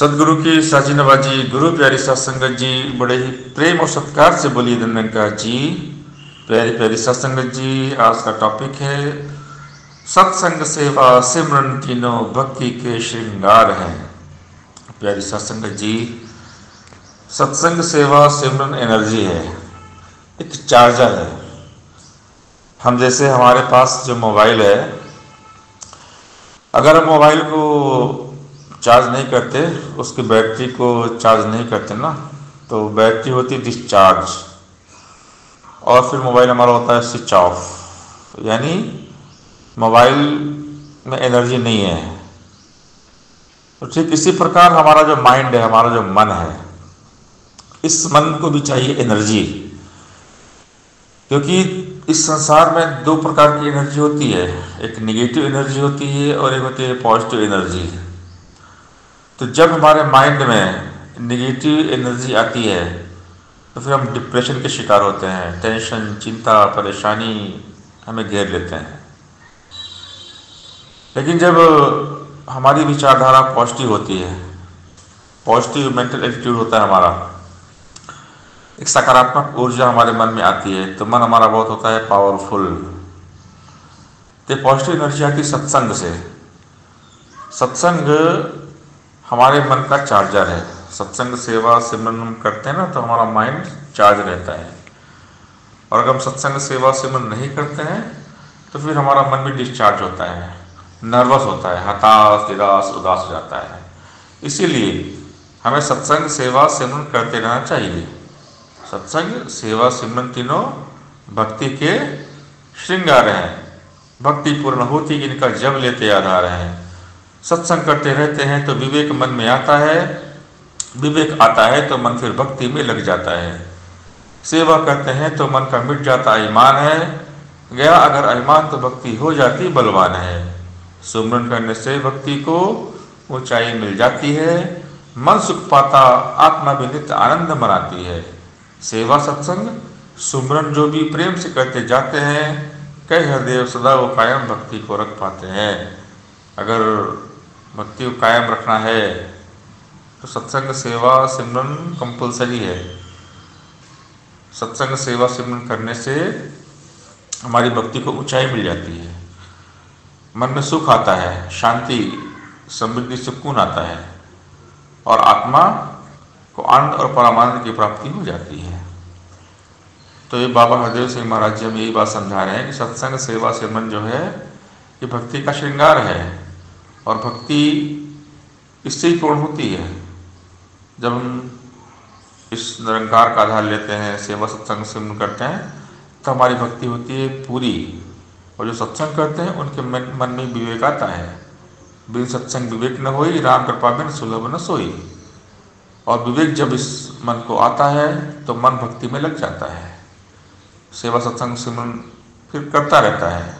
सदगुरु की साजी नवाजी गुरु प्यारी सत्संगत जी, बड़े ही प्रेम और सत्कार से बोलिए धनंकार जी। प्यारी प्यारी सत्संगत जी, आज का टॉपिक है, सत्संग सेवा सिमरन तीनों भक्ति के श्रृंगार हैं। प्यारी सत्संगत जी, सत्संग सेवा सिमरन एनर्जी है, एक चार्जर है। हम जैसे हमारे पास जो मोबाइल है, अगर हम मोबाइल को चार्ज नहीं करते, उसकी बैटरी को चार्ज नहीं करते ना तो बैटरी होती है डिस्चार्ज और फिर मोबाइल हमारा होता है स्विच ऑफ़ यानी मोबाइल में एनर्जी नहीं है। तो ठीक इसी प्रकार हमारा जो माइंड है, हमारा जो मन है, इस मन को भी चाहिए एनर्जी क्योंकि इस संसार में दो प्रकार की एनर्जी होती है, एक निगेटिव एनर्जी होती है और एक होती है पॉजिटिव एनर्जी तो जब हमारे माइंड में निगेटिव एनर्जी आती है तो फिर हम डिप्रेशन के शिकार होते हैं। टेंशन चिंता, परेशानी हमें घेर लेते हैं। लेकिन जब हमारी विचारधारा पॉजिटिव होती है पॉजिटिव मेंटल एटीट्यूड होता है हमारा, एक सकारात्मक ऊर्जा हमारे मन में आती है तो मन हमारा बहुत होता है पावरफुल तो पॉजिटिव एनर्जी आती सत्संग से। सत्संग हमारे मन का चार्जर है। सत्संग सेवा सिमरन हम करते हैं ना तो हमारा माइंड चार्ज रहता है। और अगर हम सत्संग सेवा सिमरन नहीं करते हैं तो फिर हमारा मन भी डिस्चार्ज होता है। नर्वस होता है, हताश, निराश, उदास हो जाता है। इसीलिए हमें सत्संग सेवा सिमरन करते रहना चाहिए। सत्संग सेवा सिमरन तीनों भक्ति के श्रृंगार हैं। भक्ति पूर्ण होती इनका जब लेते आधार हैं। सत्संग करते रहते हैं तो विवेक मन में आता है। विवेक आता है तो मन फिर भक्ति में लग जाता है। सेवा करते हैं तो मन का मिट जाता ईमान है। गया अगर अभिमान तो भक्ति हो जाती, बलवान है। सुमरन करने से भक्ति को ऊंचाई मिल जाती है। मन सुख पाता, आत्मा भी नित्य आनंद मनाती है। सेवा सत्संग सुमरन जो भी प्रेम से करते जाते हैं, कई हृदय सदा वो कायम भक्ति को रख पाते हैं। अगर भक्ति को कायम रखना है। तो सत्संग सेवा सिमरन कंपलसरी है। सत्संग सेवा सिमरन करने से हमारी भक्ति को ऊंचाई मिल जाती है। मन में सुख आता है, शांति, समृद्धि, सुकून आता है। और आत्मा को आनंद और परमानंद की प्राप्ति हो जाती है। तो ये बाबा हरदेव सिंह महाराज जी हम यही बात समझा रहे हैं कि सत्संग सेवा सिमरन जो है, ये भक्ति का श्रृंगार है। और भक्ति इससे ही पूर्ण होती है। जब हम इस निरंकार का आधार लेते हैं, सेवा सत्संग सिमरन करते हैं तो हमारी भक्ति होती है पूरी। और जो सत्संग करते हैं, उनके मन मन में विवेक आता है। बिन सत्संग विवेक न हो राम कृपा बिन सुलभ न सोई। और विवेक जब इस मन को आता है तो मन भक्ति में लग जाता है। सेवा सत्संग सिमरन फिर करता रहता है।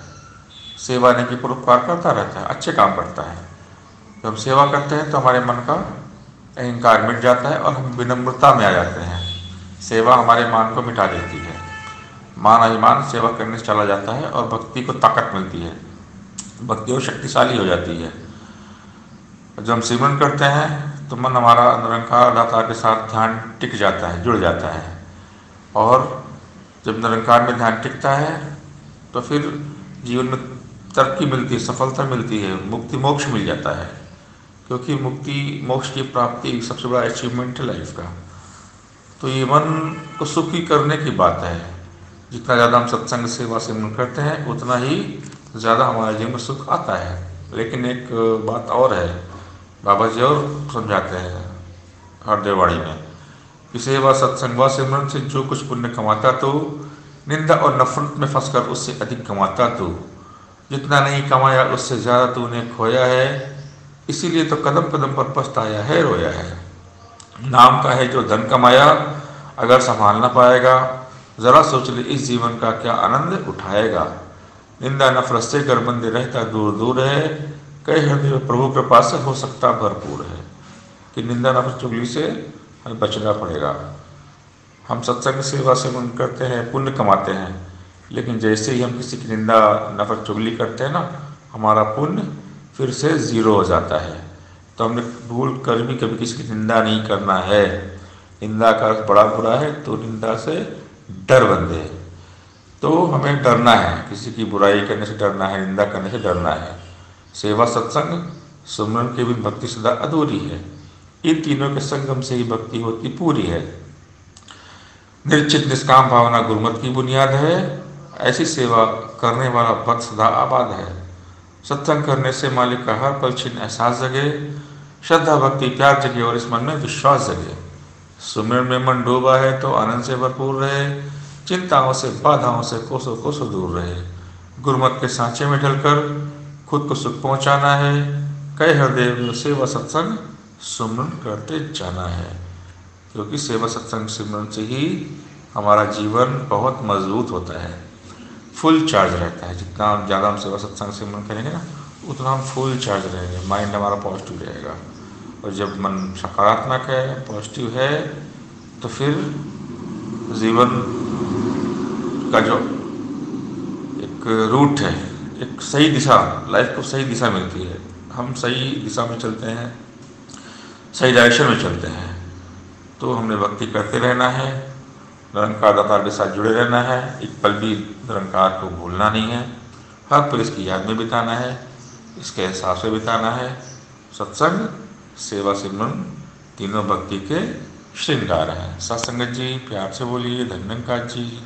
सेवा ने की परोपकार करता रहता है, अच्छे काम करता है। जब हम सेवा करते हैं तो हमारे मन का अहंकार मिट जाता है और हम विनम्रता में आ जाते हैं। सेवा हमारे मान को मिटा देती है। मान अभिमान सेवा करने से चला जाता है और भक्ति को ताकत मिलती है। भक्ति और शक्तिशाली हो जाती है। जब हम सिमरन करते हैं तो मन हमारा निरंकार दाता के साथ ध्यान टिक जाता है, जुड़ जाता है। और जब निरंकार में ध्यान टिकता है तो फिर जीवन में तरक्की मिलती है, सफलता मिलती है, मुक्ति, मोक्ष मिल जाता है। क्योंकि मुक्ति, मोक्ष की प्राप्ति सबसे बड़ा अचीवमेंट है लाइफ का। तो ये मन को सुखी करने की बात है। जितना ज़्यादा हम सत्संग सेवा से मन करते हैं, उतना ही ज़्यादा हमारे जीवन में सुख आता है। लेकिन एक बात और है, बाबा जी और समझाते हैं हरदेवाड़ी में कि सेवा सत्संग व सिमरन से जो कुछ पुण्य कमाता तो निंदा और नफरत में फंसकर उससे अधिक कमाता तो। जितना नहीं कमाया, उससे ज़्यादा तूने खोया है। इसीलिए तो कदम कदम पर पछताया है, रोया है। नाम का है जो धन कमाया, अगर संभाल ना पाएगा, ज़रा सोच ले इस जीवन का क्या आनंद उठाएगा। निंदा नफरत से गर्बंदे रहता दूर दूर है, कई हृदय प्रभु कृपा से हो सकता भरपूर है। कि निंदा नफरत चुगली से हमें बचना पड़ेगा। हम सत्संग सेवा से मन करते हैं, पुण्य कमाते हैं। लेकिन जैसे ही हम किसी की निंदा, नफरत, चुगली करते हैं ना, हमारा पुण्य फिर से ज़ीरो हो जाता है। तो हमने भूल कर भी कभी किसी की निंदा नहीं करना है। निंदा का बड़ा बुरा है तो निंदा से डर बंदे तो हमें डरना है, किसी की बुराई करने से डरना है, निंदा करने से डरना है। सेवा सत्संग सुमरन के भी भक्ति सदा अधूरी है। इन तीनों के संगम से ही भक्ति होती पूरी है। निर्चित निष्काम भावना गुरुमत की बुनियाद है। ऐसी सेवा करने वाला भक्त सदा आबाद है। सत्संग करने से मालिक का हर पल छिन्न एहसास जगे, श्रद्धा, भक्ति, प्यार जगे और इस मन में विश्वास जगे। सुमिरन में मन डूबा है तो आनंद से भरपूर रहे, चिंताओं से, बाधाओं से कोसों कोसों दूर रहे। गुरुमत के सांचे में ढलकर खुद को सुख पहुंचाना है। कई हृदय में सेवा सत्संग सुमरन करते जाना है। क्योंकि सेवा सत्संग सिमरन से ही हमारा जीवन बहुत मज़बूत होता है। फुल चार्ज रहता है। जितना हम ज़्यादा हम सेवा सत्संग सिमरन करेंगे ना, उतना हम फुल चार्ज रहेंगे। माइंड हमारा पॉजिटिव रहेगा। और जब मन सकारात्मक है, पॉजिटिव है तो फिर जीवन का जो एक रूट है, एक सही दिशा, लाइफ को सही दिशा मिलती है। हम सही दिशा में चलते हैं, सही डायरेक्शन में चलते हैं। तो हमने भक्ति करते रहना है, निरंकार दातार के साथ जुड़े रहना है। एक पल भी निरंकार को भूलना नहीं है। हर पल इसकी याद में बिताना है, इसके एहसास में बिताना है। सत्संग, सेवा सिमरन तीनों भक्ति के श्रृंगार हैं। सत्संगत जी प्यार से बोलिए धन्यंकार जी